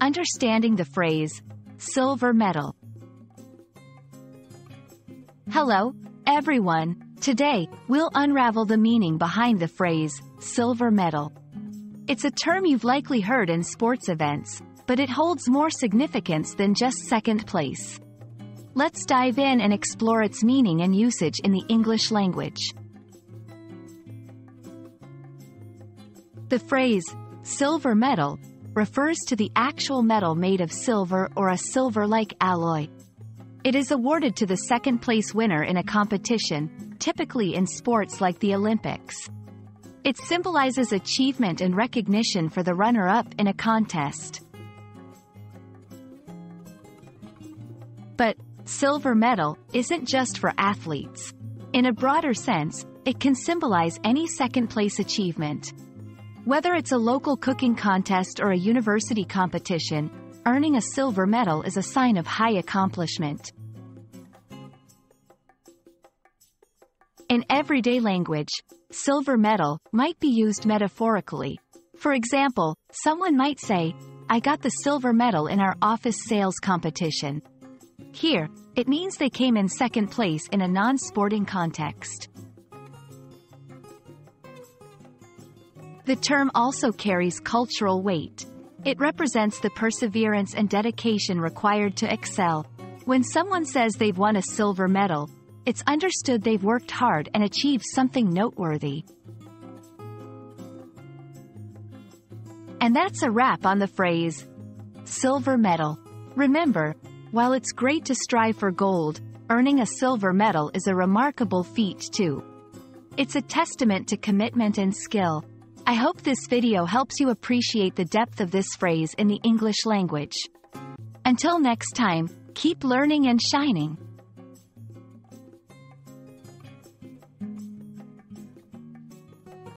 Understanding the phrase, silver medal. Hello, everyone. Today, we'll unravel the meaning behind the phrase, silver medal. It's a term you've likely heard in sports events, but it holds more significance than just second place. Let's dive in and explore its meaning and usage in the English language. The phrase, silver medal, refers to the actual medal made of silver or a silver-like alloy. It is awarded to the second-place winner in a competition, typically in sports like the Olympics. It symbolizes achievement and recognition for the runner-up in a contest. But, silver medal isn't just for athletes. In a broader sense, it can symbolize any second-place achievement. Whether it's a local cooking contest or a university competition, earning a silver medal is a sign of high accomplishment. In everyday language, silver medal might be used metaphorically. For example, someone might say, I got the silver medal in our office sales competition. Here, it means they came in second place in a non-sporting context. The term also carries cultural weight. It represents the perseverance and dedication required to excel. When someone says they've won a silver medal, it's understood they've worked hard and achieved something noteworthy. And that's a wrap on the phrase, silver medal. Remember, while it's great to strive for gold, earning a silver medal is a remarkable feat too. It's a testament to commitment and skill, I hope this video helps you appreciate the depth of this phrase in the English language. Until next time, keep learning and shining.